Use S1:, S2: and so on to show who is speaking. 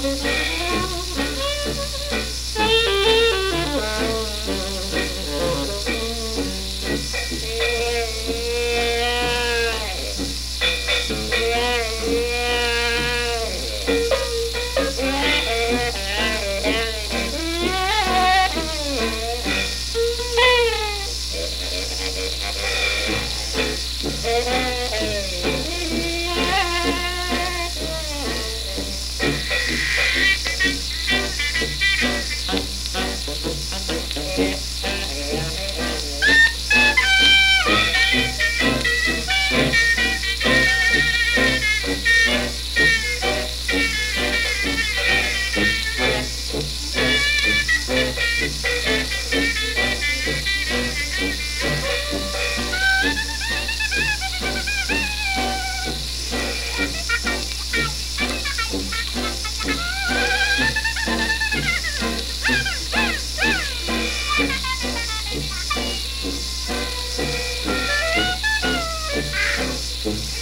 S1: Thank you. Yeah. So